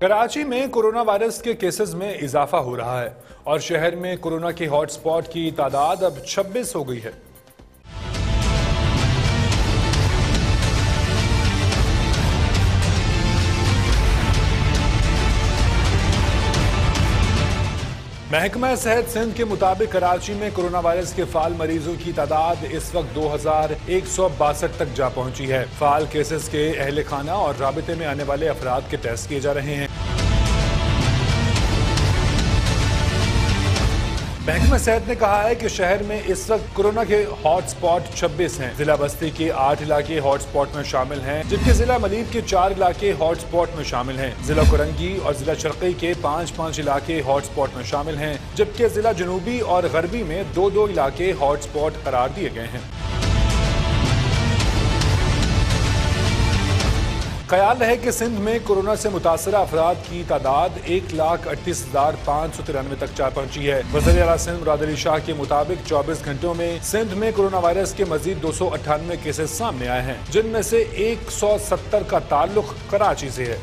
कराची में corona virus के cases में इजाफा हो रहा है और शहर में कोरोना के हॉटस्पॉट की तादाद अब 26 हो गई है। महकमा सेहत सिंध के मुताबिक कराची में कोरोना वायरस के फाल मरीजों की तादाद इस वक्त दो हज़ार एक सौ बासठ तक जा पहुँची है। फाल केसेस के अहल खाना और रबते में आने वाले अफराद के टेस्ट किए जा रहे हैं। महकमा सेहत ने कहा है कि शहर में इस वक्त कोरोना के हॉटस्पॉट 26 हैं। जिला बस्ती के आठ इलाके हॉटस्पॉट में शामिल हैं, जबकि जिला मलीर के चार इलाके हॉटस्पॉट में शामिल हैं। जिला कुरंगी और जिला चरकई के पाँच पाँच इलाके हॉटस्पॉट में शामिल हैं, जबकि जिला जनूबी और गरबी में दो दो इलाके हॉटस्पॉट करार दिए गए हैं। ख्याल रहे कि सिंध में कोरोना से मुतासर अफराद की तादाद एक लाख अड़तीस हज़ार पाँच सौ तिरानवे तक जा पहुँची है। वजर अला सिंध मुराद शाह के मुताबिक चौबीस घंटों में सिंध में कोरोना वायरस के मजीद दो सौ अट्ठानवे केसेज सामने आए हैं, जिनमें से एक सौ सत्तर का ताल्लुक कराची से है।